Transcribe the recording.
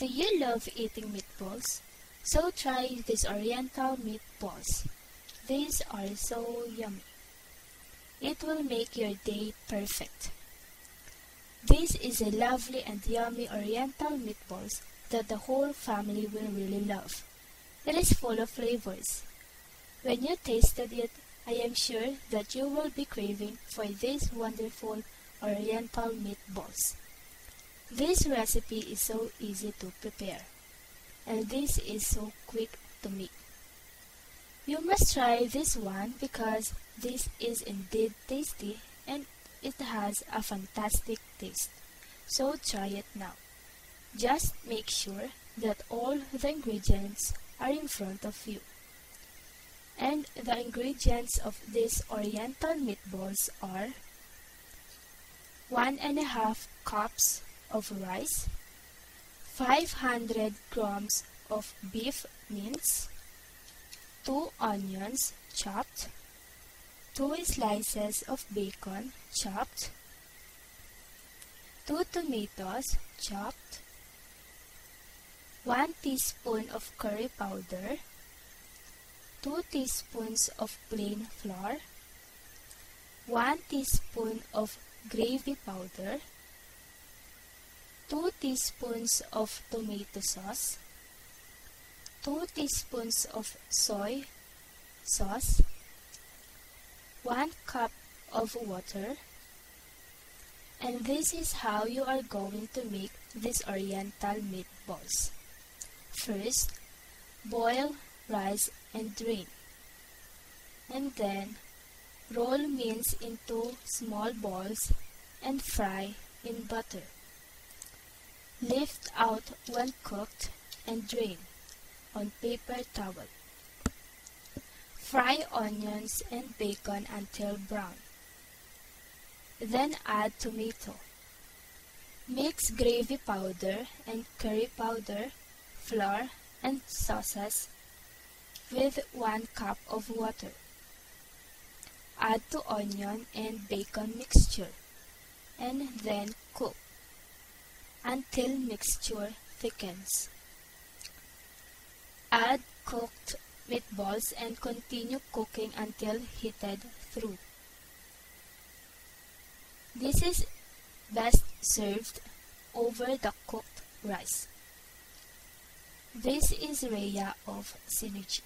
Do you love eating meatballs? So try these oriental meatballs. These are so yummy. It will make your day perfect. This is a lovely and yummy oriental meatballs that the whole family will really love. It is full of flavors. When you tasted it, I am sure that you will be craving for these wonderful oriental meatballs. This recipe is so easy to prepare, and this is so quick to make. You must try this one because this is indeed tasty and it has a fantastic taste. So try it now. Just make sure that all the ingredients are in front of you. And the ingredients of these oriental meatballs are one and a half cups of rice, 500 grams of beef mince, 2 onions chopped, 2 slices of bacon chopped, 2 tomatoes chopped, 1 teaspoon of curry powder, 2 teaspoons of plain flour, 1 teaspoon of gravy powder, 2 teaspoons of tomato sauce, 2 teaspoons of soy sauce, 1 cup of water, and this is how you are going to make these oriental meatballs. First, boil rice and drain. And then, roll mince into small balls and fry in butter. Lift out when cooked and drain on paper towel. Fry onions and bacon until brown. Then add tomato. Mix gravy powder and curry powder, flour, and sauces with 1 cup of water. Add to onion and bacon mixture and then cook until mixture thickens. Add cooked meatballs and continue cooking until heated through. This is best served over the cooked rice. This is Rea of Synergy.